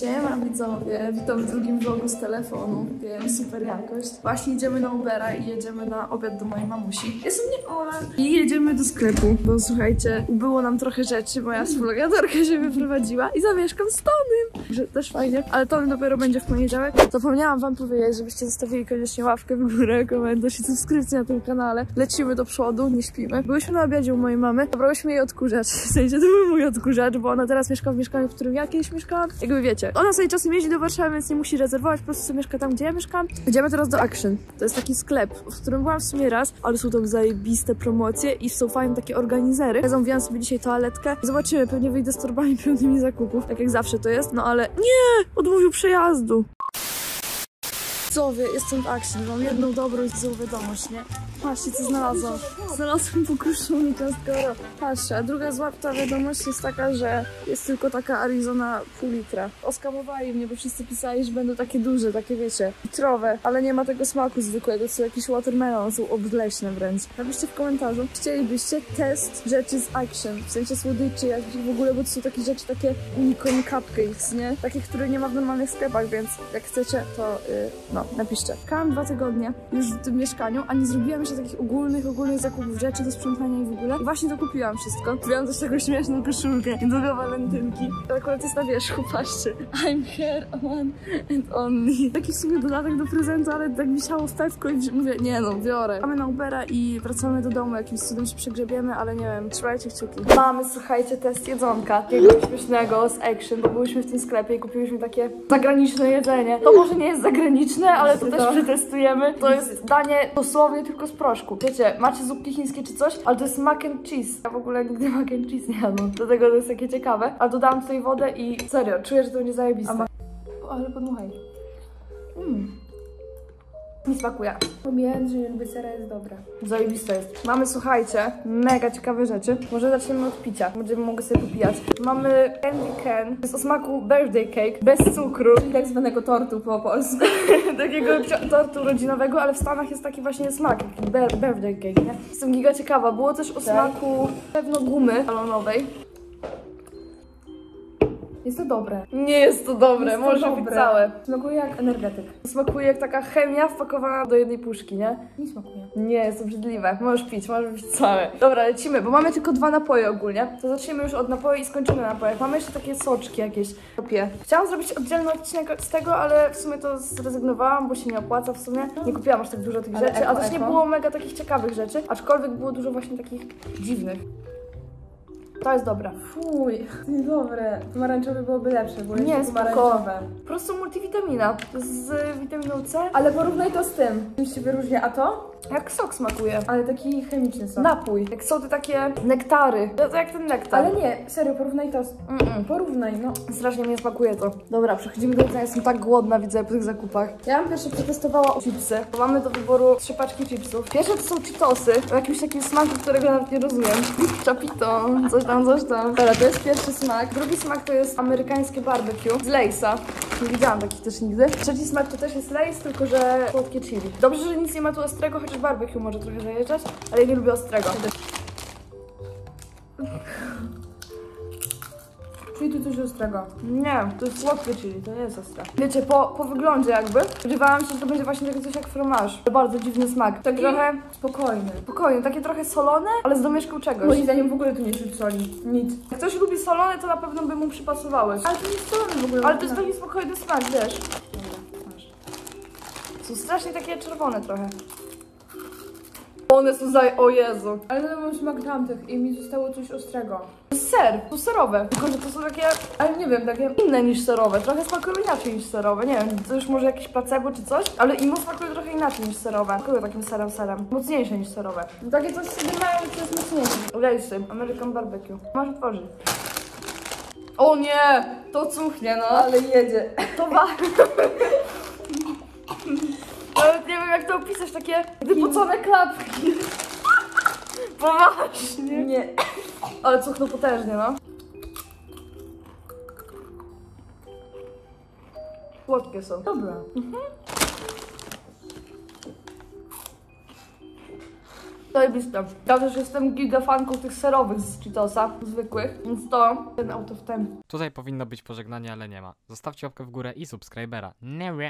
Siema widzowie, witam w drugim vlogu z telefonu, wiem, super jakość. Właśnie idziemy na Ubera i jedziemy na obiad do mojej mamusi. Jest u mnie Ola. I jedziemy do sklepu, bo słuchajcie, ubyło nam trochę rzeczy, moja współlokatorka się wyprowadziła i zamieszkam z Tomym, że też fajnie, ale Tony dopiero będzie w poniedziałek. Zapomniałam wam powiedzieć, żebyście zostawili koniecznie łapkę w górę, komentarz i subskrypcję na tym kanale. Lecimy do przodu, nie śpimy. Byłyśmy na obiadzie u mojej mamy, zabrałyśmy jej odkurzacz, w sensie to był mój odkurzacz, bo ona teraz mieszka w mieszkaniu, w którym ja kiedyś mieszkałam. Jakby wiecie, ona sobie czasem jeździ do Warszawy, więc nie musi rezerwować, po prostu mieszka tam, gdzie ja mieszkam. Idziemy teraz do Action. To jest taki sklep, w którym byłam w sumie raz, ale są tam zajebiste promocje i są fajne takie organizery. Ja zamówiłam sobie dzisiaj toaletkę. Zobaczymy, pewnie wyjdę z torbami pełnymi zakupów, tak jak zawsze to jest, no ale nie! Odmówił przejazdu. Widzowie, jestem w Action, mam jedną dobrą złą wiadomość, nie? Patrzcie, co znalazłam. Znalazłam pokruszony ciastkoro. Patrzcie, a druga zła ta wiadomość jest taka, że jest tylko taka Arizona pół litra. Oskamowali mnie, bo wszyscy pisali, że będą takie duże, takie wiecie, litrowe, ale nie ma tego smaku zwykłego, są jakieś watermelon, są obleśne wręcz. Napiszcie w komentarzu, chcielibyście test rzeczy z Action, w sensie słodyczy, jakichś w ogóle, bo to są takie rzeczy, takie unicorn cupcakes, nie? Takie, które nie ma w normalnych sklepach, więc jak chcecie, to yy, no, napiszcie. Czekałam dwa tygodnie już w tym mieszkaniu, a nie zrobiłam jeszcze takich ogólnych, ogólnych zakupów rzeczy do sprzątania i w ogóle. I właśnie to kupiłam wszystko. Kupiłam też taką śmieszną koszulkę, niedługo walentynki. To akurat jest na wierzchu, patrzcie. I'm here one and only. Taki w sumie dodatek do prezentu, ale tak wisiało w pewko i mówię, nie no, biorę. Mamy na Ubera i wracamy do domu, jakimś cudem się przegrzebiemy, ale nie wiem, trzymajcie kciuki. Mamy, słuchajcie, test jedzonka, takiego śmiesznego z Action, bo byliśmy w tym sklepie i kupiłyśmy takie zagraniczne jedzenie. To może nie jest zagraniczne, ale to też przetestujemy. To jest danie dosłownie tylko z proszku. Wiecie, macie zupki chińskie czy coś, ale to jest mac and cheese. Ja w ogóle nigdy mac and cheese nie jadłam, dlatego to jest takie ciekawe. A dodałam tutaj wodę i serio, czuję, że to będzie zajebiste. Ale podmuchaj. Mm. Mi smakuje. Nie lubię sera, jest dobra. Zajebiste jest. Mamy, słuchajcie, mega ciekawe rzeczy. Może zaczniemy od picia. Będziemy mogli sobie popijać. Mamy candy can. Jest o smaku birthday cake, bez cukru. Czyli tak zwanego tortu po polsku. Takiego tortu rodzinowego, ale w Stanach jest taki właśnie smak, birthday cake, nie? Jestem giga ciekawa. Było też o smaku pewno gumy balonowej. Jest to dobre. Nie jest to dobre, Jest to może być dobre. całe. Smakuje jak energetyk. Smakuje jak taka chemia wpakowana do jednej puszki, nie? Nie smakuje. Nie, jest obrzydliwe. Możesz pić, możesz pić całe. Dobra, lecimy, bo mamy tylko dwa napoje ogólnie. To zaczniemy już od napoju i skończymy na napojach. Mamy jeszcze takie soczki jakieś. Kopię. Chciałam zrobić oddzielny odcinek z tego, ale w sumie to zrezygnowałam, bo się nie opłaca w sumie. Nie kupiłam aż tak dużo tych Ale rzeczy, a eko, też nie eko? było mega takich ciekawych rzeczy, aczkolwiek było dużo właśnie takich dziwnych. To jest dobre. Fuj, to niedobre. Pomarańczowe byłoby lepsze, bo Nie, jest pomarańczowe. Po prostu multivitamina. To jest z witaminą C. Ale porównaj to z tym. Czym się wyróżnia, a to? Jak sok smakuje. Ale taki chemiczny są. Napój. Jak są te takie nektary. No to jak ten nektar. Ale nie, serio, porównaj to z... Mm-mm. Porównaj, no. Strasznie mi smakuje to. Dobra, przechodzimy do jedzenia. Jestem tak głodna, widzę po tych zakupach. Ja bym pierwsze przetestowała chipsy. Bo mamy do wyboru trzy paczki chipsów. Pierwsze to są Cheetosy, o jakimś takim smaku, którego nawet nie rozumiem. Chapito, coś tam, coś tam. Dobra, to jest pierwszy smak. Drugi smak to jest amerykańskie barbecue z Laysa. Nie widziałam takich też nigdy. Trzeci smak to też jest Lays, tylko że słodkie chili. Dobrze, że nic nie ma tu ostrego, chociaż barbecue może trochę zajeżdżać, ale ja nie lubię ostrego. Czyli tu coś ostrego. Nie, to jest słodkie chili, to nie jest ostre. Wiecie, po, po wyglądzie jakby, spodziewałam się, że to będzie właśnie takie coś jak fromaż. Bardzo dziwny smak. Taki trochę Spokojny. spokojny, takie trochę solone, ale z domieszką czegoś. Moim zdaniem w ogóle tu nie czuć soli. Nic. Jak ktoś lubi solone, to na pewno by mu przypasowały. Ale to nie jest solony w ogóle. Ale to jest taki spokojny smak, wiesz. Dobra, masz. Są strasznie takie czerwone trochę. One są za... o Jezu. Ale mam smak tamtych i mi zostało coś ostrego. Ser, to serowe. Tylko, że to są takie Ale nie wiem, takie... inne niż serowe. Trochę smakują inaczej niż serowe. Nie wiem, to już może jakieś placebo czy coś, ale imo smakują trochę inaczej niż serowe. Smakują takim serem serem. Mocniejsze niż serowe. Takie coś sobie mają, to jest mocniejsze. Lejsy, American Barbecue. Masz otworzyć. O nie! To cuchnie, no. Ale jedzie. To ma... Nawet nie wiem jak to opisać, takie wypocone klapki. Poważnie. Nie. Ale cuchną potężnie, no. Słodkie są. Dobra. Zajebiste. Ja też jestem gigafanką tych serowych z Cheetosa, zwykłych, więc to ten out of ten. Tutaj powinno być pożegnanie, ale nie ma. Zostawcie łapkę w górę i subskrybera. Nie wie.